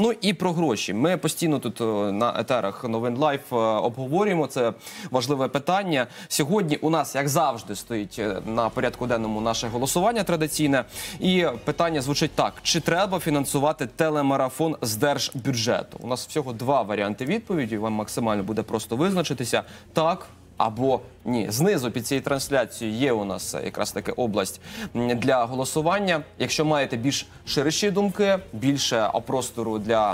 Ну і про гроші. Ми постійно тут е, на етерах Новини.LIVE е, обговорюємо це важливе питання. Сьогодні у нас, як завжди, стоїть е, на порядку денному наше голосування традиційне. І питання звучить так: чи треба фінансувати телемарафон з держбюджету? У нас всього два варіанти відповіді. Вам максимально буде просто визначитися: так або ні, знизу під цією трансляцією є у нас якраз таки область для голосування. Якщо маєте більш ширші думки, більше простору для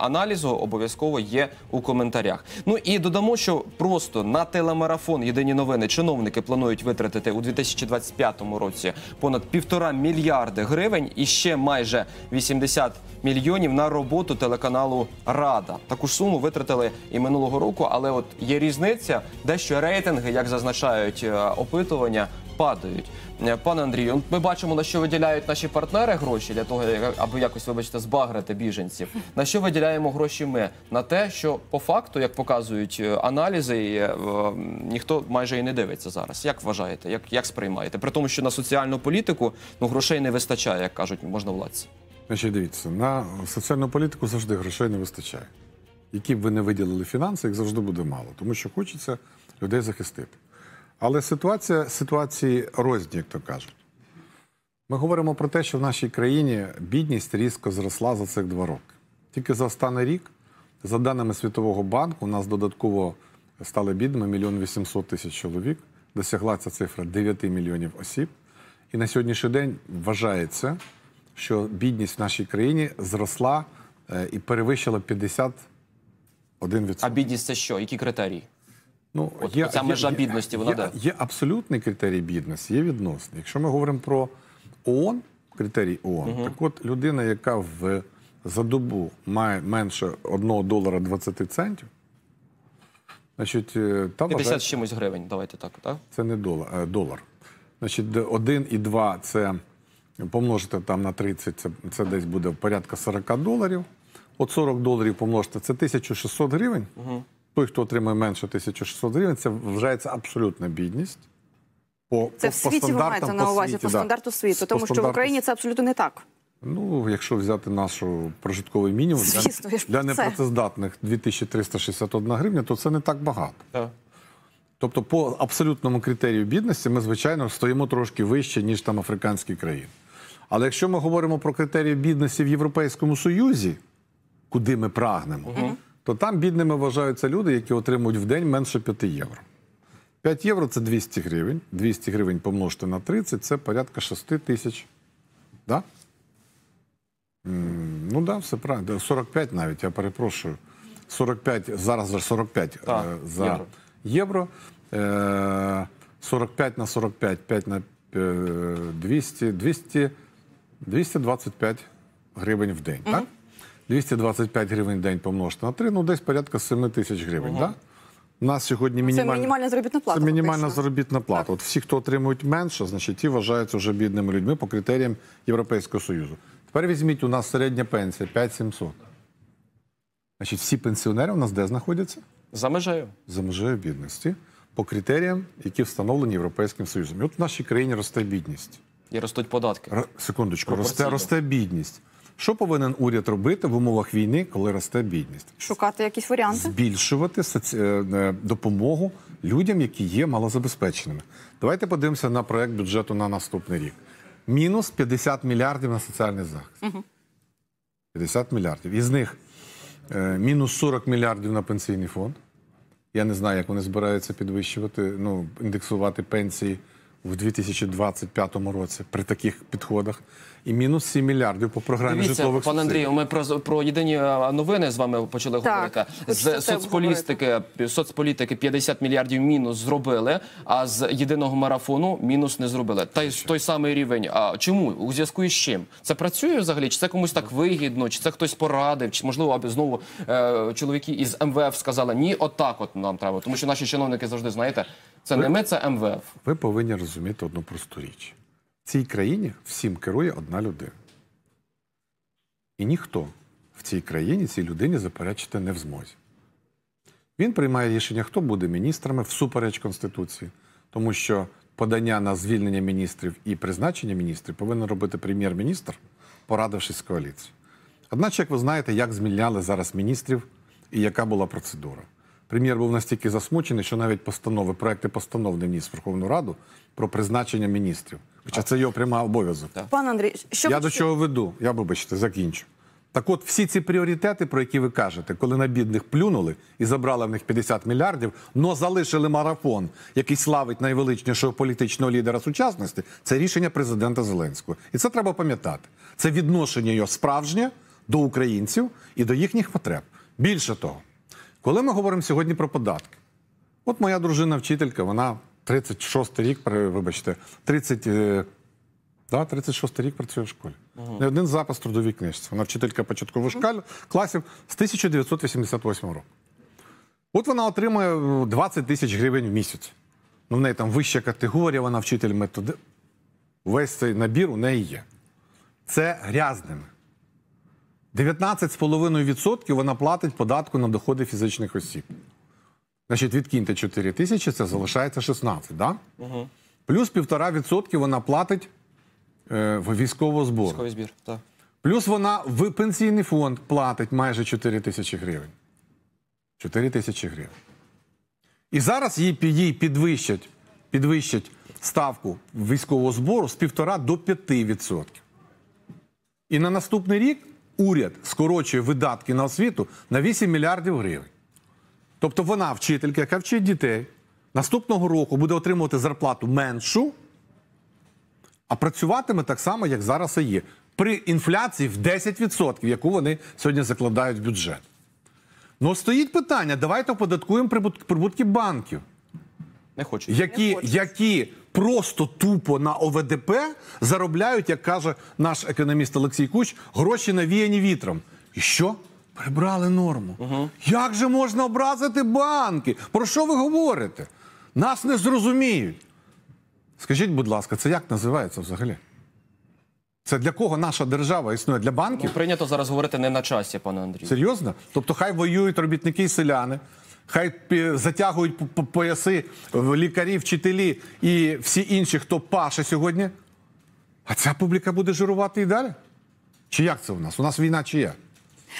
аналізу, обов'язково є у коментарях. Ну і додамо, що просто на телемарафон єдині новини чиновники планують витратити у 2025 році понад півтора мільярди гривень і ще майже 80 мільйонів на роботу телеканалу Рада. Таку ж суму витратили і минулого року, але от є різниця, дещо рейтинги, як зазначають е, опитування, падають. Е, Пане Андрію, ми бачимо, на що виділяють наші партнери гроші для того, аби якось, вибачте, збагрити біженців. На що виділяємо гроші ми? На те, що по факту, як показують е, аналізи, ніхто майже і не дивиться зараз. Як вважаєте, як, як сприймаєте? При тому, що на соціальну політику ну грошей не вистачає, як кажуть можновладці. Значить, дивіться, на соціальну політику завжди грошей не вистачає. Які б ви не виділили фінанси, їх завжди буде мало, тому що хочеться людей захистити. Але ситуація ситуації розні, як то кажуть. Ми говоримо про те, що в нашій країні бідність різко зросла за цих два роки. Тільки за останній рік, за даними Світового банку, у нас додатково стали бідними мільйон 800 тисяч чоловік. Досягла ця цифра 9 мільйонів осіб. І на сьогоднішній день вважається, що бідність в нашій країні зросла е, і перевищила 51%. А бідність це що? Які критерії? Ну, От оця межа бідності, вона є, де? є абсолютний критерій бідності, є відносний. Якщо ми говоримо про ООН, критерій ООН, так от людина, яка в, за добу має менше 1 долара 20 центів, значить, е, та 50 вважає, з чимось гривень, давайте так, так? це не долар, е, долар. Значить, де 1 і 2 це помножити там на 30, це, це десь буде порядка 40 доларів. От 40 доларів помножити, це 1600 гривень. Той, хто отримує менше 1600 гривень, це вважається абсолютна бідність. По, Це по- в по світі ви маєте на увазі світі, по да. стандарту світу, По тому що в Україні це абсолютно не так. Ну, якщо взяти нашу прожитковий мінімум Звісно, для, для це. непрацездатних 2361 гривня, то це не так багато. Так. Тобто, по абсолютному критерію бідності ми, звичайно, стоїмо трошки вище, ніж там африканські країни. Але якщо ми говоримо про критерії бідності в Європейському Союзі, куди ми прагнемо, то там бідними вважаються люди, які отримують в день менше 5 євро. 5 євро це 200 гривень. 200 гривень помножити на 30 це порядка 6 тисяч. Да? Ну так, да, все правильно. 45 навіть, я перепрошую. 45, зараз вже 45 Так, е, за євро. євро. Е, 45 на 45, 5 на е, 200, 200, 225 гривень в день. Так? 225 гривень в день помножити на 3, ну десь порядка 7 тисяч гривень. Так? У нас сьогодні Це мінімальна, мінімальна заробітна плата. це мінімальна фактично. заробітна плата. От всі, хто отримують менше, значить ті вважаються вже бідними людьми по критеріям Європейського Союзу. Тепер візьміть, у нас середня пенсія 5700. Значить, всі пенсіонери у нас де знаходяться? За межею. За межею бідності по критеріям, які встановлені Європейським Союзом. І от в нашій країні росте бідність. І ростуть податки. Р- Секундочку, росте, росте бідність. Що повинен уряд робити в умовах війни, коли росте бідність? Шукати якісь варіанти. збільшувати соці... е, е, допомогу людям, які є малозабезпеченими. Давайте подивимося на проект бюджету на наступний рік. Мінус 50 мільярдів на соціальний захист. 50 мільярдів. Із них е, мінус 40 мільярдів на пенсійний фонд. Я не знаю, як вони збираються підвищувати, ну, індексувати пенсії в 2025 році при таких підходах. І мінус 7 мільярдів по програмі Дивіться, житлових пане субсидій. Андрію, ми про, про єдині новини з вами почали Так, говорити. З соцполітики, соцполітики 50 мільярдів мінус зробили, а з єдиного марафону мінус не зробили. Та й той самий рівень. А чому? У зв'язку із чим? Це працює взагалі? Чи це комусь так вигідно? Чи це хтось порадив? Чи можливо аби знову е, чоловіки із МВФ сказали ні, отак от нам треба. Тому що наші чиновники завжди знаєте, це не ми, це МВФ. Ви повинні розуміти одну просту річ. В цій країні всім керує одна людина. І ніхто в цій країні цій людині заперечити не в змозі. Він приймає рішення, хто буде міністрами всупереч Конституції, тому що подання на звільнення міністрів і призначення міністрів повинен робити прем'єр-міністр, порадившись з коаліцією. Одначе, як ви знаєте, як зміняли зараз міністрів і яка була процедура. Прем'єр був настільки засмучений, що навіть постанови, проекти постанов не вніс в Верховну Раду про призначення міністрів. Хоча це його пряма обов'язок. Пан Андрій, що Я ви до чого веду? Я вибачте, закінчу. Так от, всі ці пріоритети, про які ви кажете, коли на бідних плюнули і забрали в них 50 мільярдів, но залишили марафон, який славить найвеличнішого політичного лідера сучасності, це рішення президента Зеленського. І це треба пам'ятати. Це відношення його справжнє до українців і до їхніх потреб. Більше того, коли ми говоримо сьогодні про податки, от моя дружина вчителька, вона 36 рік, вибачте, 30. е, Да, 36 рік працює в школі. Не один запис трудовій книжці. Вона вчителька початкових шкал, класів з 1988 року. От вона отримує е, 20 тисяч гривень в місяць. Ну, в неї там вища категорія, вона вчитель методи. Весь цей набір у неї є. Це грязними. 19,5% вона платить податку на доходи фізичних осіб. Значить, відкиньте 4 тисячі, це залишається 16, да? Плюс 1,5% вона платить е, військового збору. Військовий збір. Так. Плюс вона в пенсійний фонд платить майже 4 тисячі гривень. 4 тисячі гривень. І зараз їй, їй підвищать, підвищать ставку військового збору з 1,5 до 5%. І на наступний рік уряд скорочує видатки на освіту на 8 мільярдів гривень. Тобто вона, вчителька, яка вчить дітей, наступного року буде отримувати зарплату меншу, а працюватиме так само, як зараз і є. При інфляції в 10%, яку вони сьогодні закладають в бюджет. Ну, стоїть питання: давайте оподаткуємо прибутки банків, Не хочу. які, хочуть. які просто тупо на ОВДП заробляють, як каже наш економіст Олексій Куч, гроші навіяні вітром. І що? Прибрали норму. Як же можна образити банки? Про що ви говорите? Нас не зрозуміють. Скажіть, будь ласка, це як називається взагалі? Це для кого наша держава існує? Для банків? Ну, прийнято зараз говорити не на часі, пане Андрію. Серйозно? Тобто хай воюють робітники і селяни, хай затягують по- по- пояси лікарі, вчителі і всі інші, хто паше сьогодні. А ця публіка буде жирувати і далі? Чи як це у нас? У нас війна чи як?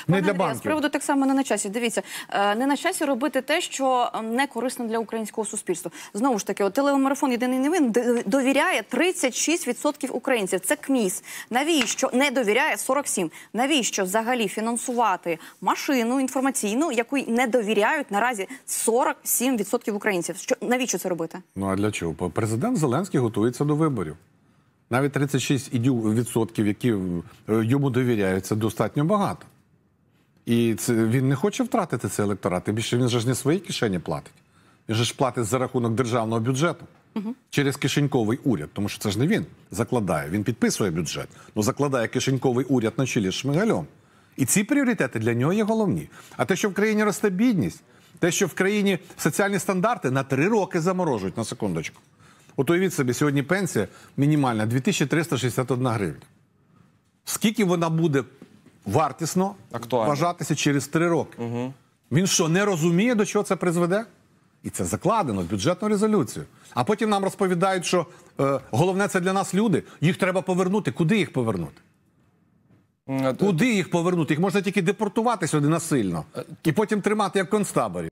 Не Пане для Андрію, З приводу так само не на часі. Дивіться, е, не на часі робити те, що не корисно для українського суспільства. Знову ж таки, от телемарафон єдиний новин довіряє 36% українців. Це КМІС. Навіщо не довіряє 47%? Навіщо взагалі фінансувати машину інформаційну, яку не довіряють наразі 47% українців? Що навіщо це робити? Ну а для чого? Президент Зеленський готується до виборів. Навіть 36 ідю- відсотків, які е, йому довіряють, це достатньо багато. І це, він не хоче втратити цей електорат. Тим більше він же ж не свої кишені платить. Він же ж платить за рахунок державного бюджету через кишеньковий уряд, тому що це ж не він закладає. Він підписує бюджет, але закладає кишеньковий уряд на чолі з Шмигальом. І ці пріоритети для нього є головні. А те, що в країні росте бідність, те, що в країні соціальні стандарти на три роки заморожують на секундочку. От уявіть собі, сьогодні пенсія мінімальна 2361 гривня. Скільки вона буде вартісно Актуально. вважатися через три роки? Він що, не розуміє, до чого це призведе? І це закладено в бюджетну резолюцію. А потім нам розповідають, що е, головне це для нас люди. Їх треба повернути. Куди їх повернути? Куди їх повернути? Їх можна тільки депортувати сюди насильно і потім тримати як концтаборі.